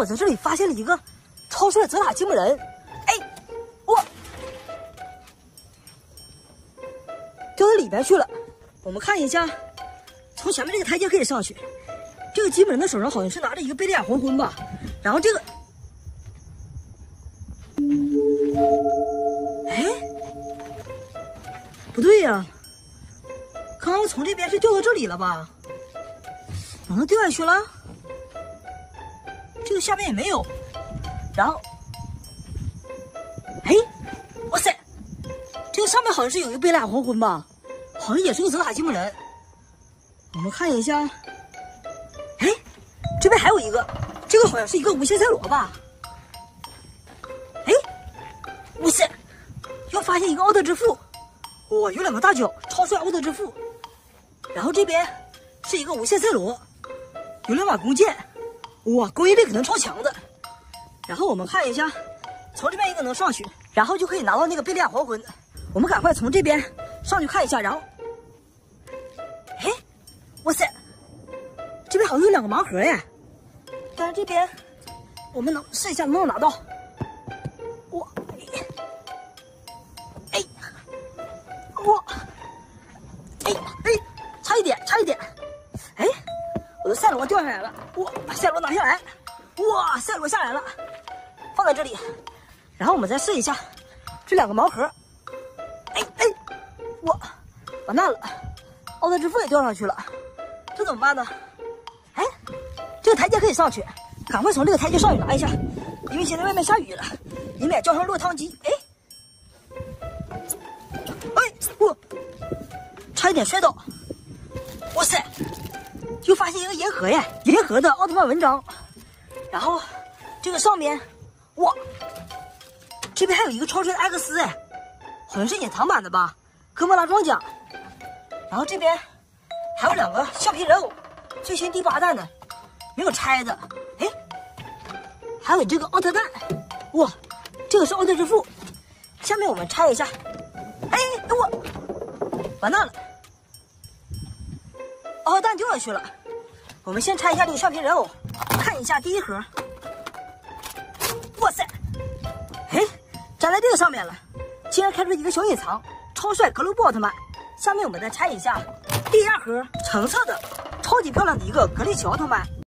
我在这里发现了一个超帅泽塔积木人，哎，我掉到里边去了。我们看一下，从前面这个台阶可以上去。这个积木人的手上好像是拿着一个贝利亚黄昏吧，然后这个，哎，不对呀，刚刚从这边是掉到这里了吧？难道掉下去了？这个下面也没有，然后，哎，哇塞，这个上面好像是有一个贝利亚黄昏吧？好像也是个泽塔积木人。我们看一下。哎这边还有一个，这个好像是一个无限赛罗吧？哎，哇塞，又发现一个奥特之父，哇，有两个大脚，超帅奥特之父。然后这边是一个无限赛罗，有两把弓箭，哇，攻击力可能超强的。然后我们看一下，从这边应该能上去，然后就可以拿到那个贝利亚黄昏。我们赶快从这边上去看一下，然后，哎，哇塞，这边好像有两个盲盒耶。但是这边，我们能试一下能不能拿到？哇！哎！哇！赛罗掉下来了！哇！把赛罗拿下来！哇！赛罗下来了，放在这里。然后我们再试一下这两个盲盒。哎哎！哇！完蛋了，奥特之父也掉上去了，这怎么办呢？哎这个台阶可以上去，赶快从这个台阶上去拿一下，因为现在外面下雨了，以免浇成落汤鸡。哎，哎，我差一点摔倒。哇塞，又发现一个银河呀，银河的奥特曼文章。然后这个上面，哇，这边还有一个超帅的艾克斯哎，好像是隐藏版的吧？哥莫拉装甲。然后这边还有两个橡皮人偶，最新第八弹的。没有拆的，哎，还有这个奥特蛋，哇，这个是奥特之父。下面我们拆一下，哎，我完蛋了，奥特蛋掉下去了。我们先拆一下这个橡皮人偶，看一下第一盒。哇塞，嘿，粘在这个上面了，竟然开出一个小隐藏，超帅格罗布奥特曼。下面我们再拆一下第二盒，橙色的，超级漂亮的一个格力乔奥特曼。